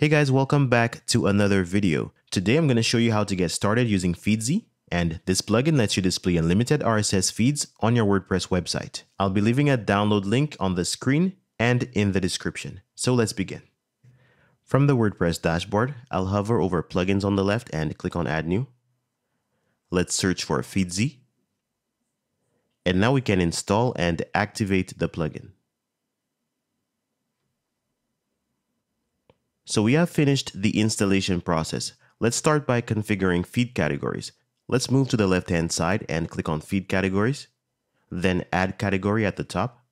Hey guys, welcome back to another video. Today I'm going to show you how to get started using Feedzy, and this plugin lets you display unlimited RSS feeds on your WordPress website. I'll be leaving a download link on the screen and in the description. So let's begin. From the WordPress dashboard, I'll hover over plugins on the left and click on add new. Let's search for Feedzy. And now we can install and activate the plugin. So we have finished the installation process. Let's start by configuring feed categories. Let's move to the left hand side and click on feed categories, then add category at the top.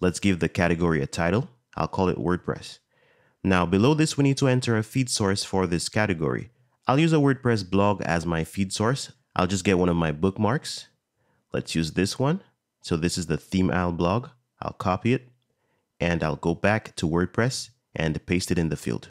Let's give the category a title. I'll call it WordPress. Now below this, we need to enter a feed source for this category. I'll use a WordPress blog as my feed source. I'll just get one of my bookmarks. Let's use this one. So this is the Themeisle blog. I'll copy it and I'll go back to WordPress and paste it in the field.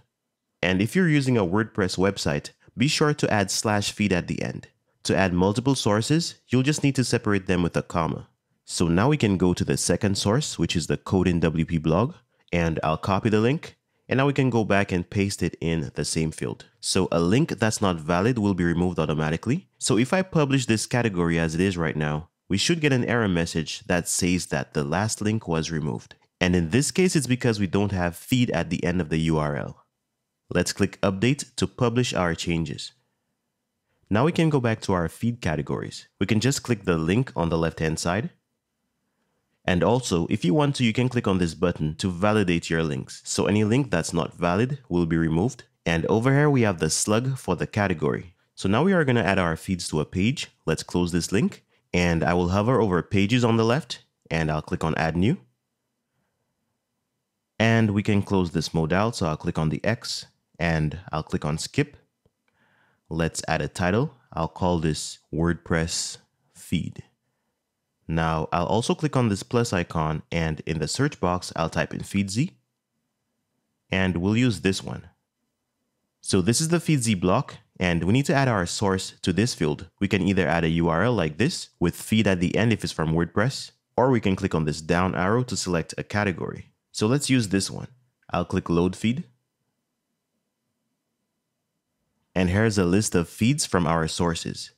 And if you're using a WordPress website, be sure to add slash feed at the end. To add multiple sources, you'll just need to separate them with a comma. So now we can go to the second source, which is the CodeinWP blog, and I'll copy the link, and now we can go back and paste it in the same field. So a link that's not valid will be removed automatically. So if I publish this category as it is right now, we should get an error message that says that the last link was removed. And in this case, it's because we don't have feed at the end of the URL. Let's click update to publish our changes. Now we can go back to our feed categories. We can just click the link on the left hand side. And also, if you want to, you can click on this button to validate your links. So any link that's not valid will be removed. And over here, we have the slug for the category. So now we are going to add our feeds to a page. Let's close this link and I will hover over pages on the left and I'll click on add new. And we can close this mode out. So I'll click on the X and I'll click on skip. Let's add a title. I'll call this WordPress feed. Now I'll also click on this plus icon and in the search box, I'll type in Feedzy and we'll use this one. So this is the Feedzy block and we need to add our source to this field. We can either add a URL like this with feed at the end if it's from WordPress, or we can click on this down arrow to select a category. So let's use this one. I'll click load feed. And here's a list of feeds from our sources.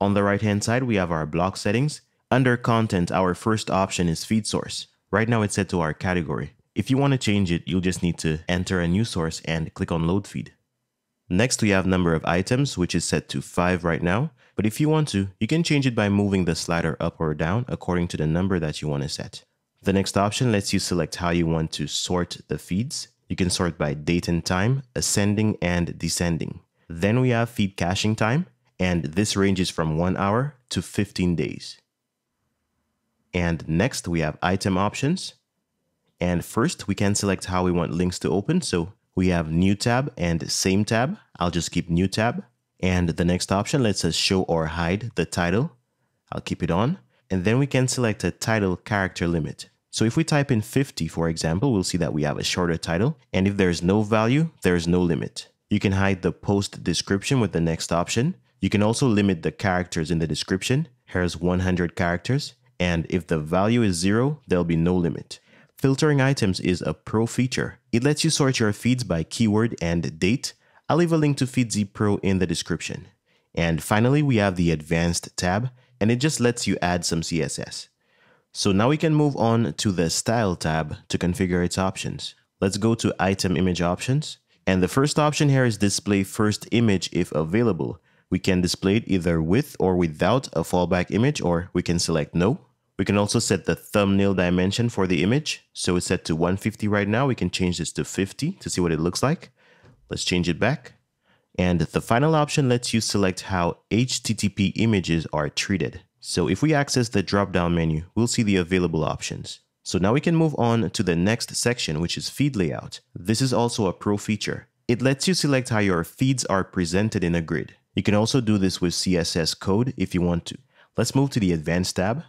On the right hand side, we have our block settings. Under content, our first option is feed source. Right now it's set to our category. If you want to change it, you'll just need to enter a new source and click on load feed. Next, we have number of items, which is set to 5 right now. But if you want to, you can change it by moving the slider up or down according to the number that you want to set. The next option lets you select how you want to sort the feeds. You can sort by date and time, ascending and descending. Then we have feed caching time, and this ranges from 1 hour to 15 days. And next we have item options. And first we can select how we want links to open. So we have new tab and same tab. I'll just keep new tab. And the next option lets us show or hide the title. I'll keep it on and then we can select a title character limit. So if we type in 50, for example, we'll see that we have a shorter title. And if there's no value, there's no limit. You can hide the post description with the next option. You can also limit the characters in the description. Here's 100 characters. And if the value is zero, there'll be no limit. Filtering items is a pro feature. It lets you sort your feeds by keyword and date. I'll leave a link to Feedzy Pro in the description. And finally, we have the advanced tab and it just lets you add some CSS. So now we can move on to the Style tab to configure its options. Let's go to Item Image Options. And the first option here is Display First Image if available. We can display it either with or without a fallback image, or we can select No. We can also set the thumbnail dimension for the image. So it's set to 150 right now. We can change this to 50 to see what it looks like. Let's change it back. And the final option lets you select how HTTP images are treated. So if we access the drop-down menu, we'll see the available options. So now we can move on to the next section, which is feed layout. This is also a pro feature. It lets you select how your feeds are presented in a grid. You can also do this with CSS code if you want to. Let's move to the advanced tab.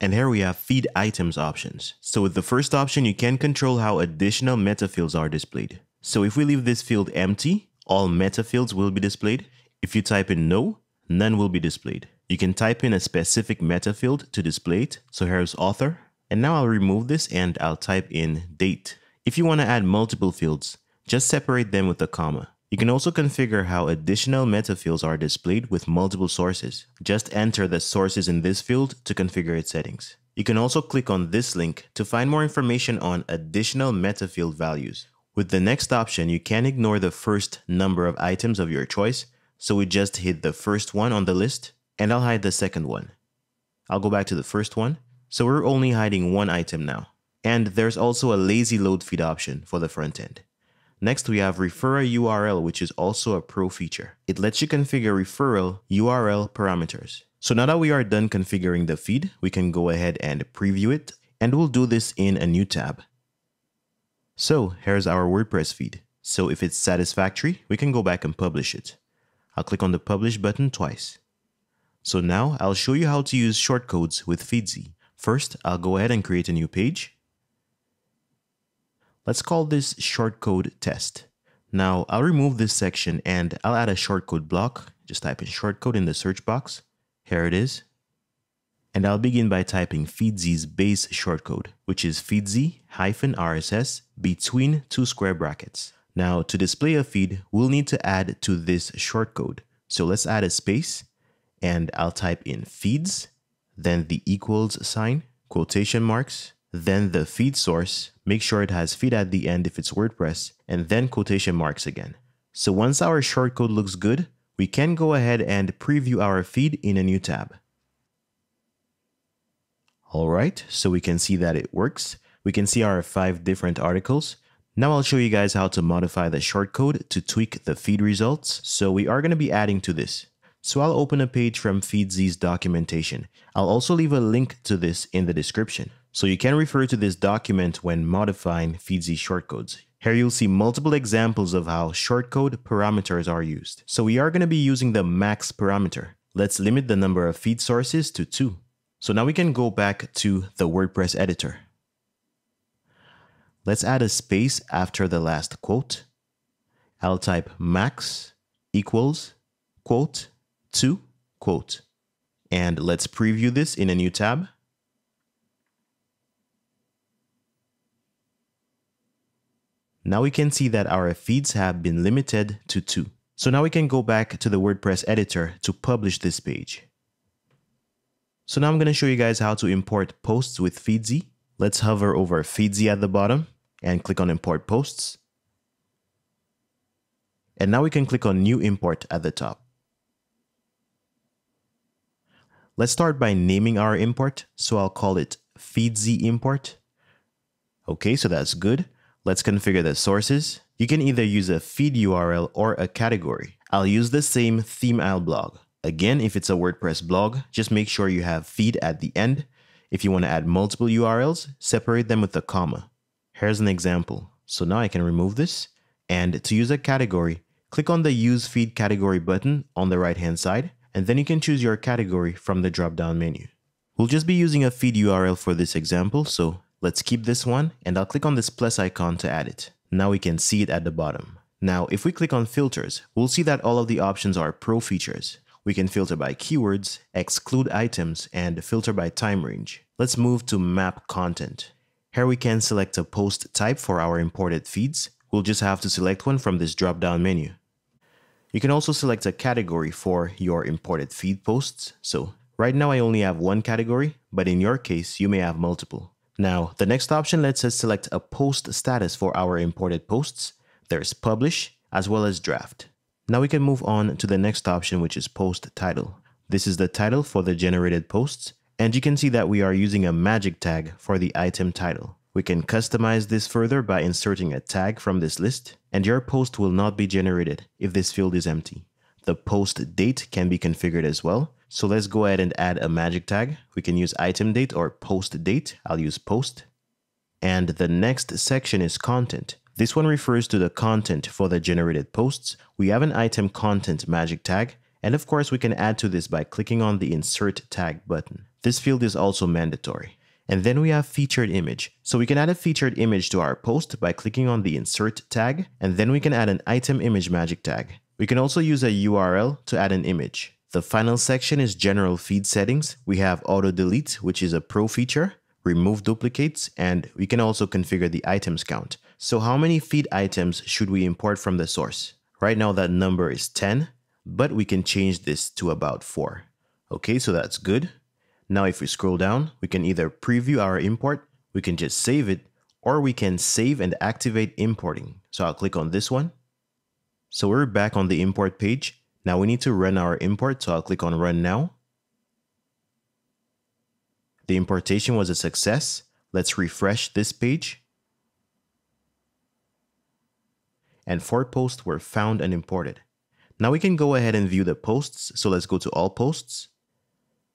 And here we have feed items options. So with the first option, you can control how additional meta fields are displayed. So if we leave this field empty, all meta fields will be displayed. If you type in no, none will be displayed. You can type in a specific meta field to display it. So here's author. And now I'll remove this and I'll type in date. If you want to add multiple fields, just separate them with a comma. You can also configure how additional meta fields are displayed with multiple sources. Just enter the sources in this field to configure its settings. You can also click on this link to find more information on additional meta field values. With the next option, you can ignore the first number of items of your choice, so we just hit the first one on the list, and I'll hide the second one. I'll go back to the first one, so we're only hiding one item now. And there's also a lazy load feed option for the front end. Next, we have refer a URL, which is also a pro feature. It lets you configure referral URL parameters. So now that we are done configuring the feed, we can go ahead and preview it, and we'll do this in a new tab. So here's our WordPress feed. So if it's satisfactory, we can go back and publish it. I'll click on the publish button twice. So now I'll show you how to use shortcodes with Feedzy. First, I'll go ahead and create a new page. Let's call this shortcode test. Now I'll remove this section and I'll add a shortcode block. Just type in shortcode in the search box. Here it is. And I'll begin by typing Feedzy's base shortcode, which is feedzy-rss between two square brackets. Now to display a feed, we'll need to add to this shortcode. So let's add a space and I'll type in feeds, then the equals sign, quotation marks, then the feed source, make sure it has feed at the end if it's WordPress, and then quotation marks again. So once our shortcode looks good, we can go ahead and preview our feed in a new tab. All right, so we can see that it works. We can see our five different articles. Now I'll show you guys how to modify the shortcode to tweak the feed results. So we are going to be adding to this. So I'll open a page from Feedzy's documentation. I'll also leave a link to this in the description. So you can refer to this document when modifying Feedzy shortcodes. Here you'll see multiple examples of how shortcode parameters are used. So we are going to be using the max parameter. Let's limit the number of feed sources to two. So now we can go back to the WordPress editor. Let's add a space after the last quote. I'll type max equals quote to quote. And let's preview this in a new tab. Now we can see that our feeds have been limited to two. So now we can go back to the WordPress editor to publish this page. So now I'm going to show you guys how to import posts with Feedzy. Let's hover over Feedzy at the bottom and click on import posts. And now we can click on new import at the top. Let's start by naming our import. So I'll call it Feedzy import. Okay, so that's good. Let's configure the sources. You can either use a feed URL or a category. I'll use the same Themeisle blog. Again, if it's a WordPress blog, just make sure you have feed at the end. If you want to add multiple URLs, separate them with a comma. Here's an example. So now I can remove this. And to use a category, click on the Use Feed Category button on the right hand side, and then you can choose your category from the drop down menu. We'll just be using a feed URL for this example, so Let's keep this one and I'll click on this plus icon to add it. Now we can see it at the bottom. Now, if we click on filters, we'll see that all of the options are pro features. We can filter by keywords, exclude items, and filter by time range. Let's move to map content. Here we can select a post type for our imported feeds. We'll just have to select one from this drop-down menu. You can also select a category for your imported feed posts. So right now I only have one category, but in your case, you may have multiple. Now, the next option lets us select a post status for our imported posts. There's publish as well as draft. Now we can move on to the next option, which is post title. This is the title for the generated posts, and you can see that we are using a magic tag for the item title. We can customize this further by inserting a tag from this list, and your post will not be generated if this field is empty. The post date can be configured as well, so let's go ahead and add a magic tag. We can use item date or post date. I'll use post. And the next section is content. This one refers to the content for the generated posts. We have an item content magic tag. And of course, we can add to this by clicking on the insert tag button. This field is also mandatory. And then we have featured image. So we can add a featured image to our post by clicking on the insert tag. And then we can add an item image magic tag. We can also use a URL to add an image. The final section is general feed settings. We have auto delete, which is a pro feature, remove duplicates, and we can also configure the items count. So how many feed items should we import from the source? Right now that number is 10, but we can change this to about 4. Okay, so that's good. Now if we scroll down, we can either preview our import, we can just save it, or we can save and activate importing. So I'll click on this one. So we're back on the import page. Now we need to run our import, so I'll click on run now. The importation was a success. Let's refresh this page. And four posts were found and imported. Now we can go ahead and view the posts. So let's go to all posts.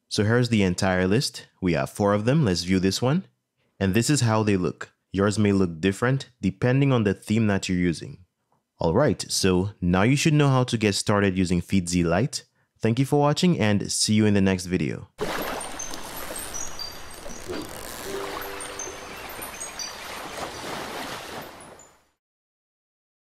So here's the entire list. We have four of them. Let's view this one. And this is how they look. Yours may look different depending on the theme that you're using. Alright, so now you should know how to get started using Feedzy Lite. Thank you for watching and see you in the next video.